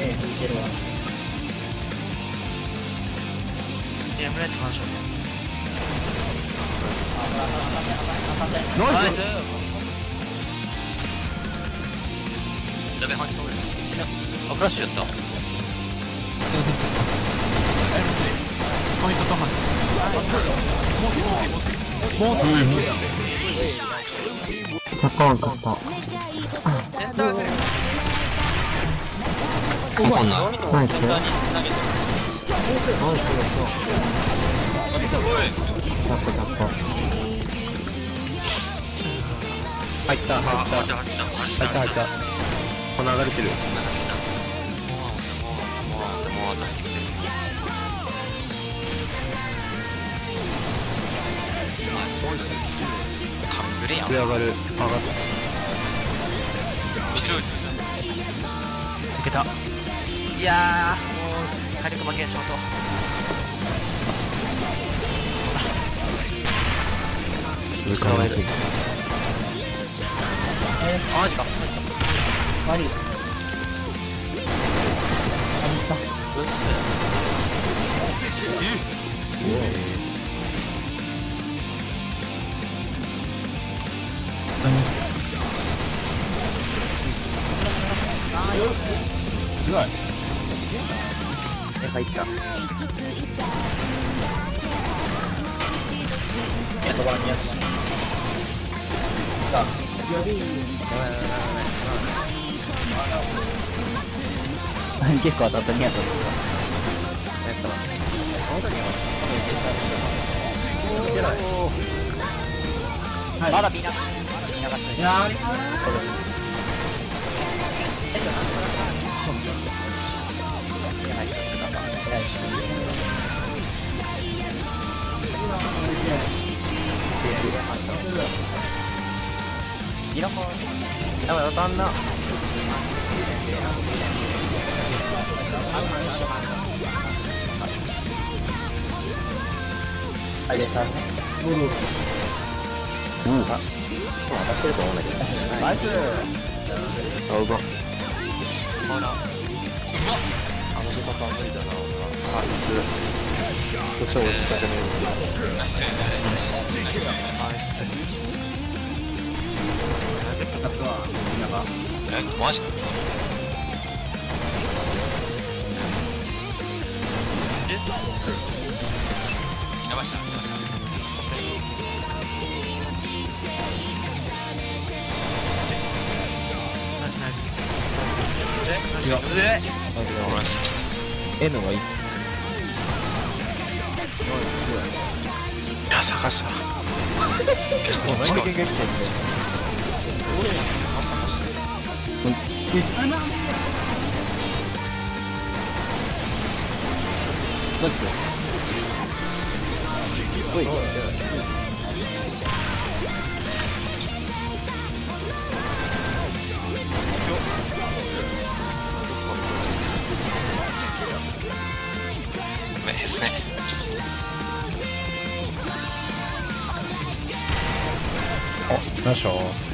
ええ、いけるわ。いや、村井さん話しよう。ナイナイススダメ、反撃あ、フラッシュやった。ポイントともうサッカーン勝った。セわかんなナイス。センターに投げて。タップタップ。入った。入った。入った、入った。こ流れてるもう、もう、もう、もう、もう、カンブレやん。上がる上がっ後ろいけたいやもう火力負けしまと上か。らるあマジか。悪い。ぐらいえ入った。100番200番。結構当たった200まだみんな、みんながつい。てる。色も、やばい当たんなあれさ、うんあ当たってると思うんだけど。ナイスあうまほらあの出方は無理だなあいつ少し落ちたくねタップはみんながえマジかえ見逃した見逃したい。やえ N はい。い。い。や探した何近いで元気ってん。どっちおいよいしょ